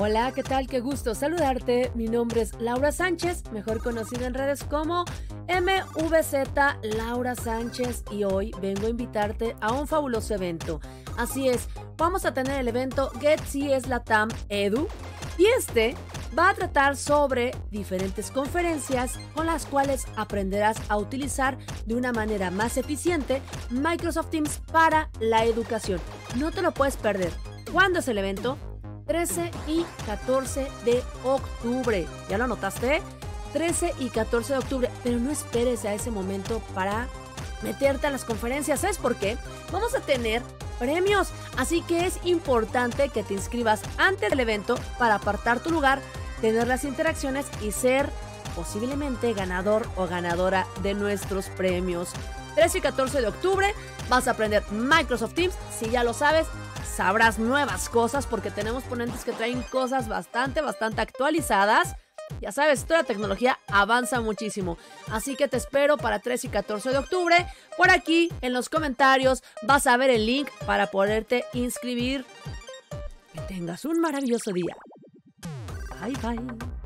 Hola, ¿qué tal? Qué gusto saludarte. Mi nombre es Laura Sánchez, mejor conocida en redes como MVZ Laura Sánchez y hoy vengo a invitarte a un fabuloso evento. Así es, vamos a tener el evento Get CS Latam Edu y este va a tratar sobre diferentes conferencias con las cuales aprenderás a utilizar de una manera más eficiente Microsoft Teams para la educación. No te lo puedes perder. ¿Cuándo es el evento? 13 y 14 de octubre. ¿Ya lo anotaste? 13 y 14 de octubre. Pero no esperes a ese momento para meterte a las conferencias. ¿Sabes por qué? Vamos a tener premios. Así que es importante que te inscribas antes del evento para apartar tu lugar, tener las interacciones y ser posiblemente ganador o ganadora de nuestros premios. 13 y 14 de octubre vas a aprender Microsoft Teams. Si ya lo sabes, sabrás nuevas cosas porque tenemos ponentes que traen cosas bastante, bastante actualizadas. Ya sabes, toda la tecnología avanza muchísimo. Así que te espero para 13 y 14 de octubre. Por aquí en los comentarios vas a ver el link para poderte inscribir. Que tengas un maravilloso día. Bye bye.